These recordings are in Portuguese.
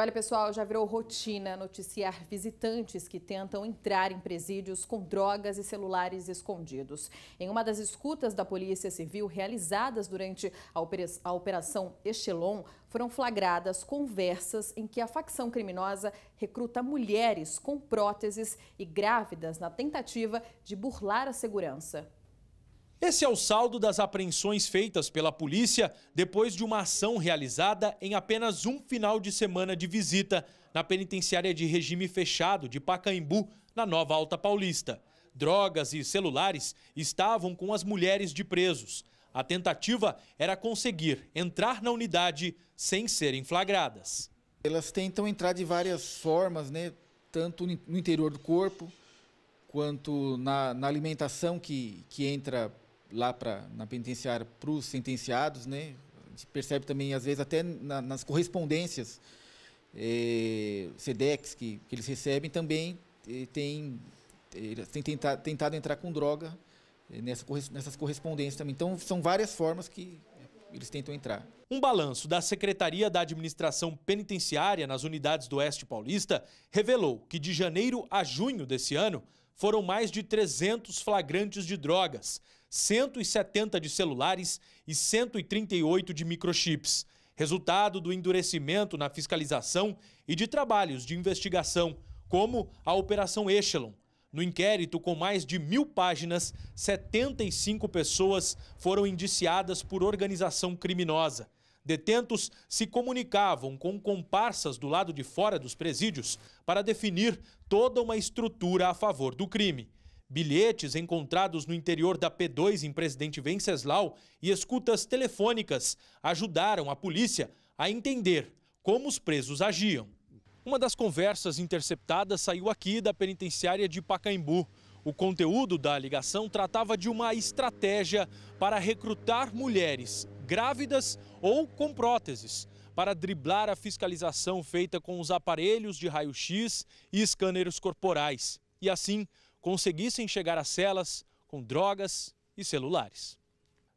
Olha, pessoal, já virou rotina noticiar visitantes que tentam entrar em presídios com drogas e celulares escondidos. Em uma das escutas da Polícia Civil realizadas durante a Operação Echelon, foram flagradas conversas em que a facção criminosa recruta mulheres com próteses e grávidas na tentativa de burlar a segurança. Esse é o saldo das apreensões feitas pela polícia depois de uma ação realizada em apenas um final de semana de visita na penitenciária de regime fechado de Pacaembu, na Nova Alta Paulista. Drogas e celulares estavam com as mulheres de presos. A tentativa era conseguir entrar na unidade sem serem flagradas. Elas tentam entrar de várias formas, né? tanto no interior do corpo, quanto na, na alimentação que, que entra lá pra, na penitenciária para os sentenciados, né? A gente percebe também, às vezes, até na, nas correspondências é, SEDEX que, que eles recebem, também é, tem, eles têm tentado, tentado entrar com droga nessa, nessas correspondências também. Então, são várias formas que eles tentam entrar. Um balanço da Secretaria da Administração Penitenciária nas unidades do Oeste Paulista revelou que de janeiro a junho desse ano foram mais de 300 flagrantes de drogas, 170 de celulares e 138 de microchips, resultado do endurecimento na fiscalização e de trabalhos de investigação, como a Operação Echelon. No inquérito, com mais de mil páginas, 75 pessoas foram indiciadas por organização criminosa. Detentos se comunicavam com comparsas do lado de fora dos presídios para definir toda uma estrutura a favor do crime. Bilhetes encontrados no interior da P2 em Presidente Venceslau e escutas telefônicas ajudaram a polícia a entender como os presos agiam. Uma das conversas interceptadas saiu aqui da penitenciária de Pacaembu. O conteúdo da ligação tratava de uma estratégia para recrutar mulheres grávidas ou com próteses, para driblar a fiscalização feita com os aparelhos de raio-x e escâneres corporais, e assim conseguissem chegar às celas com drogas e celulares.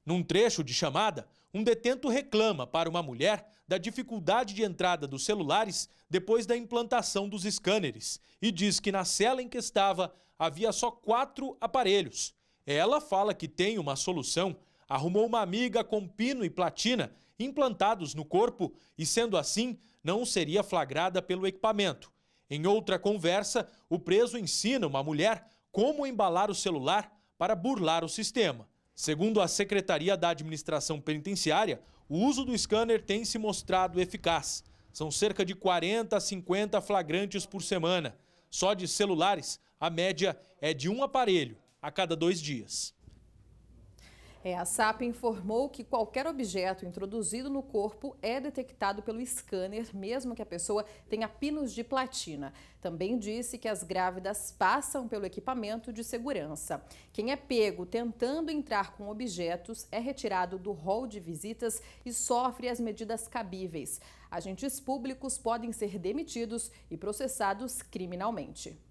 Num trecho de chamada, um detento reclama para uma mulher da dificuldade de entrada dos celulares depois da implantação dos escâneres e diz que na cela em que estava havia só quatro aparelhos. Ela fala que tem uma solução arrumou uma amiga com pino e platina implantados no corpo e, sendo assim, não seria flagrada pelo equipamento. Em outra conversa, o preso ensina uma mulher como embalar o celular para burlar o sistema. Segundo a Secretaria da Administração Penitenciária, o uso do scanner tem se mostrado eficaz. São cerca de 40 a 50 flagrantes por semana. Só de celulares, a média é de um aparelho a cada dois dias. É, a SAP informou que qualquer objeto introduzido no corpo é detectado pelo scanner, mesmo que a pessoa tenha pinos de platina. Também disse que as grávidas passam pelo equipamento de segurança. Quem é pego tentando entrar com objetos é retirado do rol de visitas e sofre as medidas cabíveis. Agentes públicos podem ser demitidos e processados criminalmente.